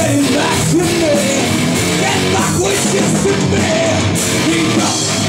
Came back to me Get back you to me He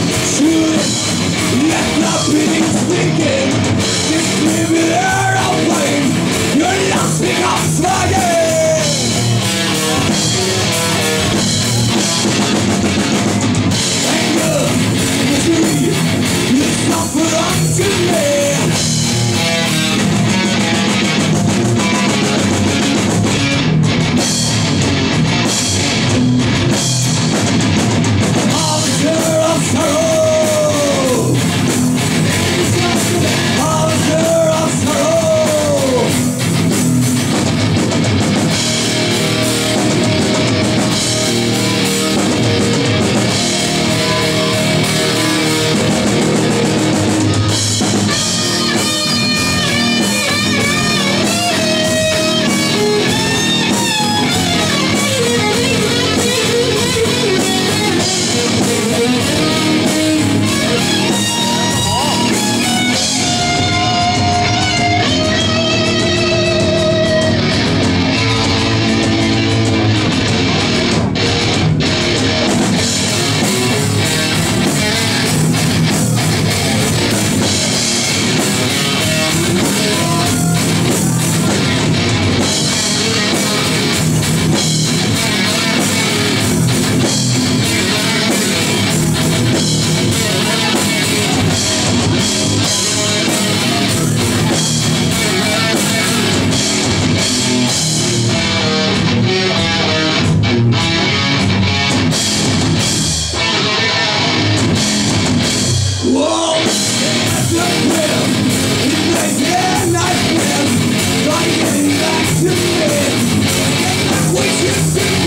Get back what you. see